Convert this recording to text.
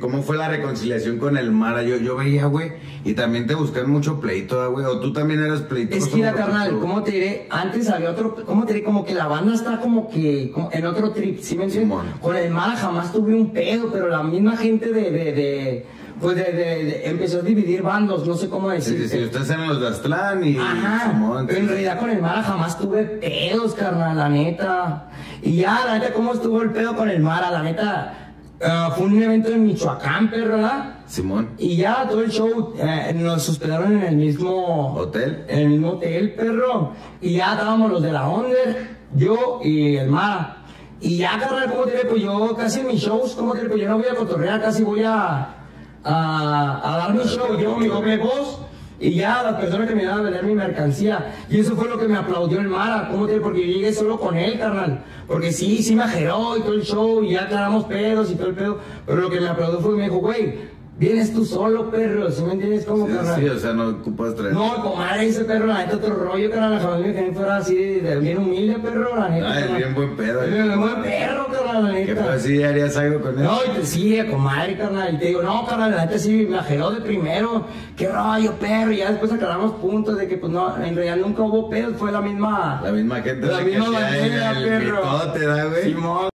¿Cómo fue la reconciliación con el Mara? Yo, yo veía, güey, y también te buscan mucho pleito, güey, o tú también eras pleito. Es que mira, carnal, ¿cómo te diré? Antes había otro, ¿cómo te diré? Como que la banda está como que como en otro trip, ¿sí me entiendes? Con el Mara jamás tuve un pedo, pero la misma gente de, de, de pues de, de- de- empezó a dividir bandos, no sé cómo decir. sí, sí, ustedes eran los de Aztlán y Ajá, pero en realidad con el Mara jamás tuve pedos, carnal, la neta. Y ya, la neta, ¿cómo estuvo el pedo con el Mara? La neta, ah, fue un evento en Michoacán, perro, ¿verdad? Simón, Y ya todo el show eh, nos hospedaron en el mismo ¿Hotel? En el mismo hotel, perro. Y ya estábamos los de la Onder, yo y el Mara. Y ya, carnal, ¿cómo te? Pues yo casi en mis shows, ¿cómo te? Pues yo no voy a cotorrear, casi voy a, a, a dar mi show, yo mi doble voz. Y ya las personas que me iban a vender mi mercancía. Y eso fue lo que me aplaudió el Mara, ¿cómo te? Porque yo llegué solo con él, carnal. Porque sí, sí me ajeró y todo el show, y ya aclaramos pedos y todo el pedo. Pero lo que me aplaudió fue que me dijo, güey, vienes tú solo, perro, ¿sí me entiendes? ¿Cómo, Sí, carnal? sí, o sea, no ocupas traer. No, comadre, ese perro, la neta, otro rollo, carnal, jamás me que fuera así, de, de bien humilde, perro, la neta. Ay, bien buen pedo, Es bien buen perro, pues sí harías algo con él. No, y te sigue, comadre, carnal, y te digo, no, carnal, la neta sí me ajeró de primero, qué rollo, perro, y ya después aclaramos puntos de que, pues, no, en realidad nunca hubo pedos, fue la misma... La misma gente La misma manera, perro. mitote, ¿da, güey? Simón.